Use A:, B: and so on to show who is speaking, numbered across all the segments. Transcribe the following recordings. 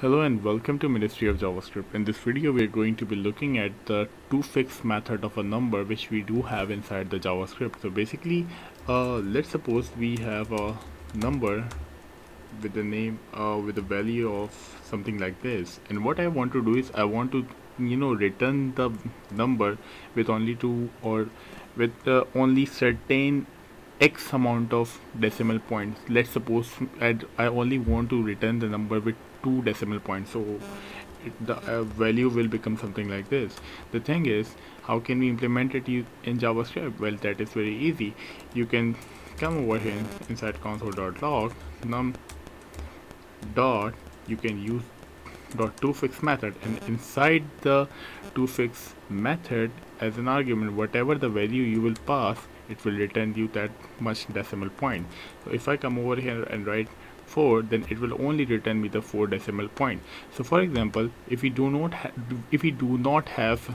A: Hello and welcome to Ministry of JavaScript. In this video we are going to be looking at the toFixed method of a number which we do have inside the JavaScript. So basically uh, let's suppose we have a number with the name uh, with a value of something like this and what I want to do is I want to you know return the number with only two or with uh, only certain x amount of decimal points. Let's suppose i I only want to return the number with two decimal points so it, the uh, value will become something like this. The thing is how can we implement it in javascript? Well that is very easy. You can come over here inside console.log num dot you can use dot toFixed method. And inside the toFixed method as an argument whatever the value you will pass it will return you that much decimal point. So if I come over here and write 4 then it will only return me the 4 decimal point. So for example if we do not if we do not have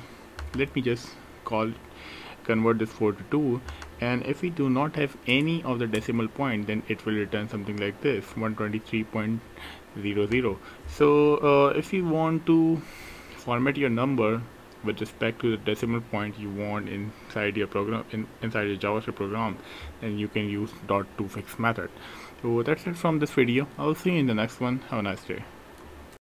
A: let me just call convert this 4 to 2 and if we do not have any of the decimal point then it will return something like this 123.00 so uh, if you want to format your number with respect to the decimal point you want inside your program in, inside your javascript program then you can use dot toFixed method. So that's it from this video. I'll see you in the next one. Have a nice day